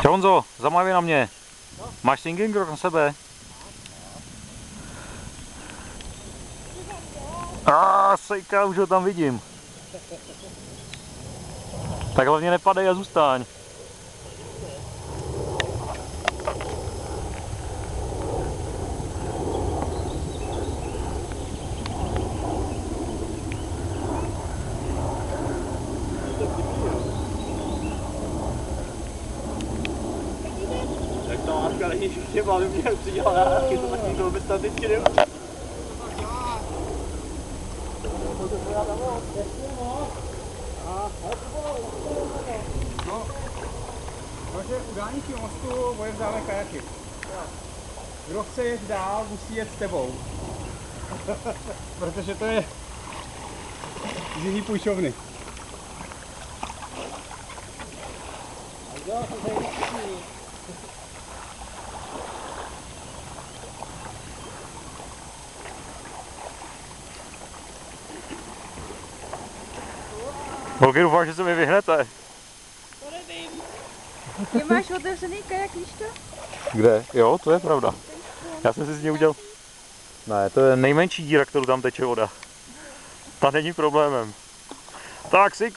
Čau Honzo, zamávě na mě. Máš singing rock na sebe? A sejka, už ho tam vidím. Tak hlavně nepadej a zůstaň. To Láska není všichni baví, mě přidělal náhradky, to takový to vůbec vždycky nemá. Takže u dálničního mostu odevzdáme kajaky. Kdo chce jet dál, musí jet s tebou. Protože to je z jiný půjčovny. Holky, doufám, že se mi vyhnete. Ty máš otevřený kajak, víš to? Kde? Jo, to je pravda. Já jsem si z něj udělal... Ne, to je nejmenší díra, kterou tam teče voda. Ta není problémem. Tak si